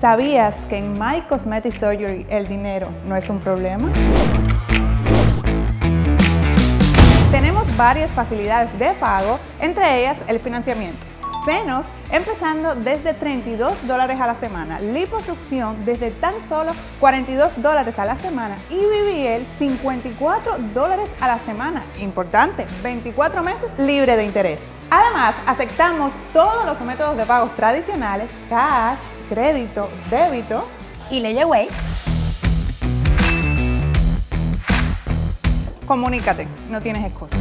¿Sabías que en My Cosmetic Surgery el dinero no es un problema? Tenemos varias facilidades de pago, entre ellas el financiamiento. Senos empezando desde 32 dólares a la semana, liposucción desde tan solo 42 dólares a la semana y BBL 54 dólares a la semana. Importante, 24 meses libre de interés. Además, aceptamos todos los métodos de pagos tradicionales, cash, crédito, débito y Layaway. Comunícate, no tienes excusa.